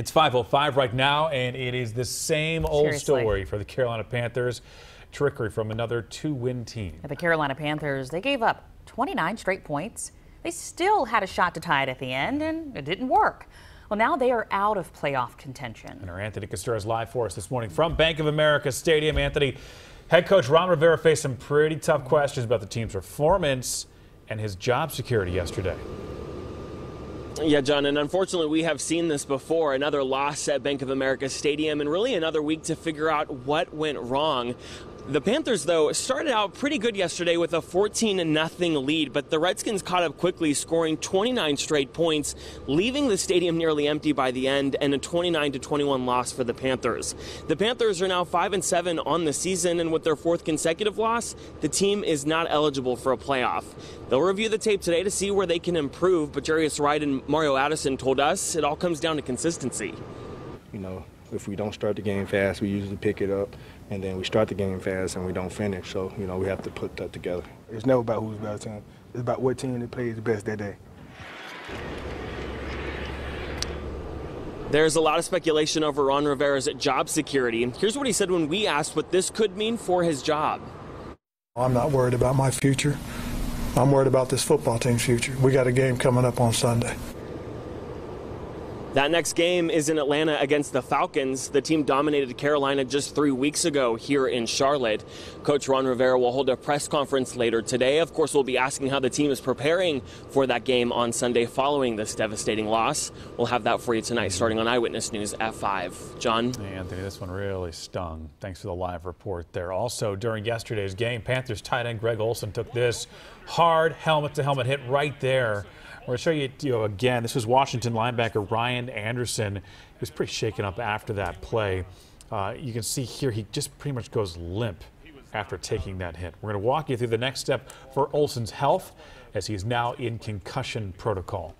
It's 5.05 right now, and it is the same old Seriously. story for the Carolina Panthers. Trickery from another two-win team. The Carolina Panthers, they gave up 29 straight points. They still had a shot to tie it at the end, and it didn't work. Well, now they are out of playoff contention. And our Anthony Castor is live for us this morning from Bank of America Stadium. Anthony, head coach Ron Rivera faced some pretty tough questions about the team's performance and his job security yesterday. Yeah, John, and unfortunately, we have seen this before. Another loss at Bank of America Stadium, and really another week to figure out what went wrong. The Panthers, though, started out pretty good yesterday with a 14 0 lead, but the Redskins caught up quickly, scoring 29 straight points, leaving the stadium nearly empty by the end, and a 29 21 loss for the Panthers. The Panthers are now 5 7 on the season, and with their fourth consecutive loss, the team is not eligible for a playoff. They'll review the tape today to see where they can improve, but Jarius Wright and Mario Addison told us it all comes down to consistency. You know, if we don't start the game fast, we usually pick it up, and then we start the game fast and we don't finish. So, you know, we have to put that together. It's never about who's the better team. It's about what team that plays the best that day. There's a lot of speculation over Ron Rivera's job security. Here's what he said when we asked what this could mean for his job. I'm not worried about my future. I'm worried about this football team's future. We got a game coming up on Sunday. That next game is in Atlanta against the Falcons. The team dominated Carolina just three weeks ago here in Charlotte. Coach Ron Rivera will hold a press conference later today. Of course, we'll be asking how the team is preparing for that game on Sunday following this devastating loss. We'll have that for you tonight starting on Eyewitness News at 5. John? Hey, Anthony, this one really stung. Thanks for the live report there. Also, during yesterday's game, Panthers tight end Greg Olsen took this hard helmet to helmet hit right there. We're going to show you, you know, again, this was Washington linebacker Ryan Anderson. He was pretty shaken up after that play. Uh, you can see here he just pretty much goes limp after taking that hit. We're going to walk you through the next step for Olsen's health as he's now in concussion protocol.